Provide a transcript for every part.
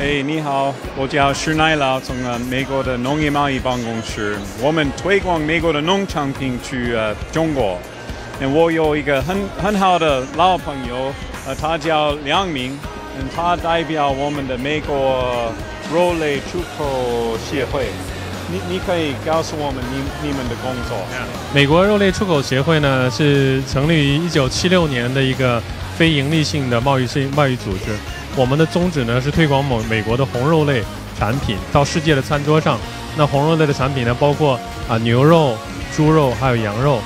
哎，你好，我叫施耐劳，从美国的农业贸易办公室，我们推广美国的农产品去呃中国。那我有一个很很好的老朋友，呃，他叫梁明，嗯，他代表我们的美国肉类出口协会。你你可以告诉我们你你们的工作。美国肉类出口协会呢是成立于一九七六年的一个非盈利性的贸易性贸易组织。我们的宗旨呢是推广美美国的红肉类产品到世界的餐桌上。那红肉类的产品呢，包括啊牛肉、猪肉还有羊肉。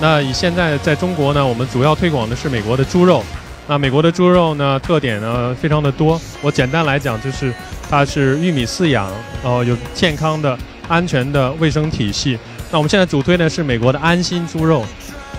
那以现在在中国呢，我们主要推广的是美国的猪肉。那美国的猪肉呢，特点呢非常的多。我简单来讲，就是它是玉米饲养，然后有健康的、安全的卫生体系。那我们现在主推呢是美国的安心猪肉。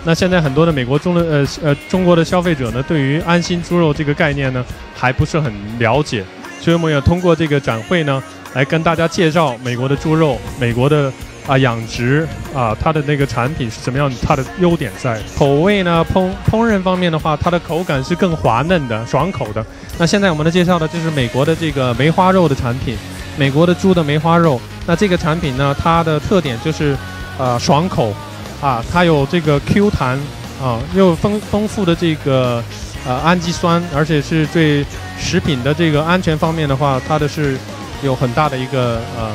那现在很多的美国中的呃呃中国的消费者呢，对于安心猪肉这个概念呢，还不是很了解，所以我们也通过这个展会呢，来跟大家介绍美国的猪肉，美国的啊养殖啊它的那个产品是怎么样，它的优点在口味呢，烹烹饪方面的话，它的口感是更滑嫩的，爽口的。那现在我们的介绍的就是美国的这个梅花肉的产品，美国的猪的梅花肉。那这个产品呢，它的特点就是呃爽口。啊，它有这个 Q 弹啊，又丰丰富的这个呃氨基酸，而且是对食品的这个安全方面的话，它的是有很大的一个呃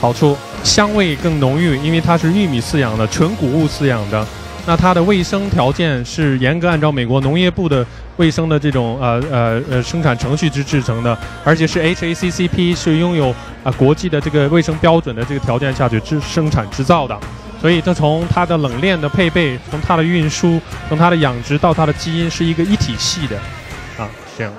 好处，香味更浓郁，因为它是玉米饲养的，纯谷物饲养的。那它的卫生条件是严格按照美国农业部的卫生的这种呃呃呃生产程序之制成的，而且是 HACCP 是拥有啊国际的这个卫生标准的这个条件下去制生产制造的。所以，它从它的冷链的配备，从它的运输，从它的养殖到它的基因，是一个一体系的，啊，这样。